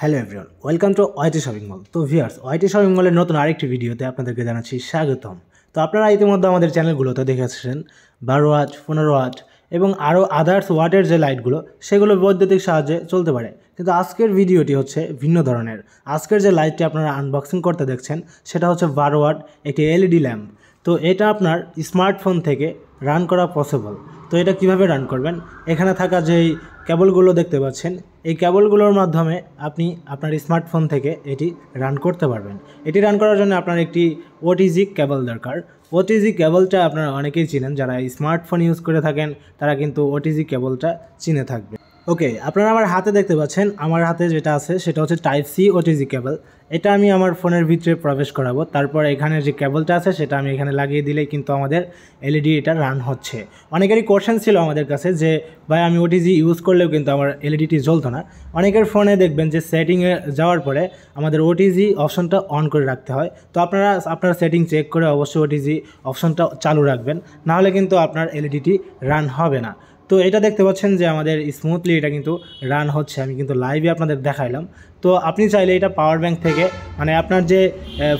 Hello everyone welcome to YT shopping mall তো viewers ওয়াইটি shopping মলের নতুন আরেকটি ভিডিওতে আপনাদেরকে জানাচ্ছি স্বাগতম। তো আপনারা ইতিমধ্যে আমাদের চ্যানেলগুলোতে দেখেছেন বারো ওয়াট পনেরো ওয়াট এবং আরও আদার্স ওয়াটের যে লাইটগুলো সেগুলো বৈদ্যুতিক সাহায্যে চলতে পারে। কিন্তু আজকের ভিডিওটি হচ্ছে ভিন্ন ধরনের। আজকের যে লাইটটি আপনারা আনবক্সিং করতে দেখছেন, সেটা হচ্ছে বারো ওয়াট একটি এলইডি ল্যাম্প তো এটা আপনার স্মার্টফোন থেকে রান করা পসিবল তো এটা কীভাবে রান করবেন? এখানে থাকা যেই কেবলগুলো দেখতে পাচ্ছেন। এই কেবলগুলোর মাধ্যমে আপনি আপনার স্মার্টফোন থেকে এটি রান করতে পারবেন। এটি রান করার জন্য আপনার একটি ওটিজি কেবল দরকার। ওটিজি কেবলটা আপনারা অনেকেই চিনেন যারা স্মার্টফোন ইউজ করে থাকেন, তারা কিন্তু ওটিজি কেবলটা চিনে থাকবে। ওকে আপনারা আমার হাতে দেখতে পাচ্ছেন, আমার হাতে যেটা আছে সেটা হচ্ছে টাইপ সি ওটিজি কেবল এটা আমি আমার ফোনের ভিতরে প্রবেশ করাবো। তারপর এখানে যে কেবলটা আছে সেটা আমি এখানে লাগিয়ে দিলেই কিন্তু আমাদের এলইডি এটা রান হচ্ছে। অনেকেরই কোশ্চেন ছিল আমাদের কাছে যে, ভাই, আমি ওটিজি ইউজ করলেও কিন্তু আমার এলইডিটি জ্বলতো না। অনেকের ফোনে দেখবেন যে সেটিংয়ে যাওয়ার পরে আমাদের ওটিজি অপশনটা অন করে রাখতে হয়। তো আপনারা, আপনার সেটিং চেক করে অবশ্যই ওটিজি অপশনটা চালু রাখবেন। নাহলে কিন্তু আপনার এলইডিটি রান হবে না। তো এটা দেখতে পাচ্ছেন যে আমাদের স্মুথলি এটা কিন্তু রান হচ্ছে। আমি কিন্তু লাইভে আপনাদের দেখাইলাম। তো আপনি চাইলে এটা পাওয়ার ব্যাংক থেকে মানে আপনার যে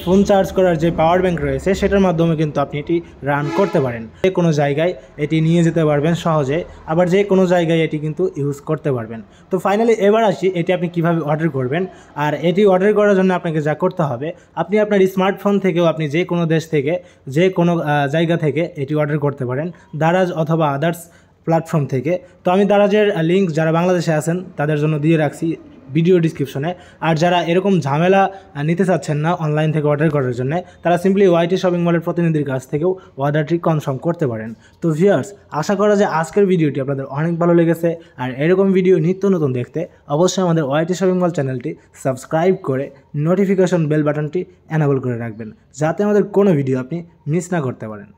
ফোন চার্জ করার যে পাওয়ার ব্যাংক রয়েছে, সেটার মাধ্যমে কিন্তু আপনি এটি রান করতে পারেন। যে কোনো জায়গায় এটি নিয়ে যেতে পারবেন সহজে, আবার যে কোনো জায়গায় এটি কিন্তু ইউজ করতে পারবেন। তো ফাইনালি এবার আসি, এটি আপনি কীভাবে অর্ডার করবেন, আর এটি অর্ডার করার জন্য আপনাকে যা করতে হবে, আপনি আপনার স্মার্টফোন থেকেও আপনি যে কোনো দেশ থেকে, যে কোনো জায়গা থেকে এটি অর্ডার করতে পারেন। দারাজ অথবা আদার্স প্ল্যাটফর্ম থেকে। তো আমি দারাজের লিঙ্ক যারা বাংলাদেশে আছেন, তাদের জন্য দিয়ে রাখছি ভিডিও ডিসক্রিপশনে আর যারা এরকম ঝামেলা নিতে চাচ্ছেন না অনলাইন থেকে অর্ডার করার জন্য, তারা সিম্পলি ওয়াইটি শপিং মলের প্রতিনিধির কাছ থেকেও অর্ডারটি কনফার্ম করতে পারেন। তো ভিউয়ার্স আশা করা যে আজকের ভিডিওটি আপনাদের অনেক ভালো লেগেছে। আর এরকম ভিডিও নিত্য নতুন দেখতে, অবশ্যই আমাদের ওয়াইটি শপিং মল চ্যানেলটি সাবস্ক্রাইব করে নোটিফিকেশন বেল বাটনটি অ্যানাবল করে রাখবেন, যাতে আমাদের কোনো ভিডিও আপনি মিস না করতে পারেন।